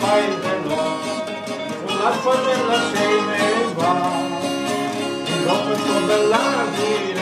paesano, una sorella se ne va, e dopo sto bell'ardire.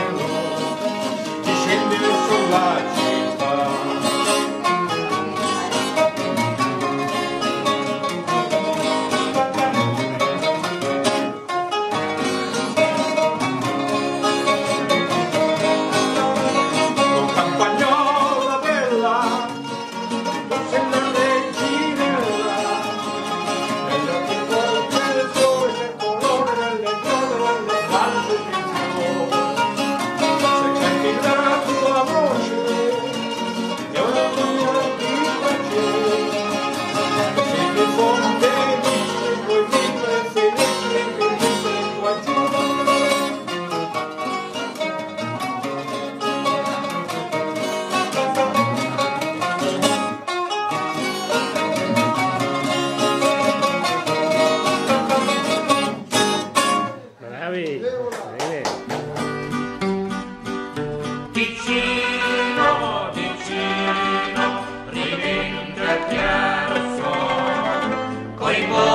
People.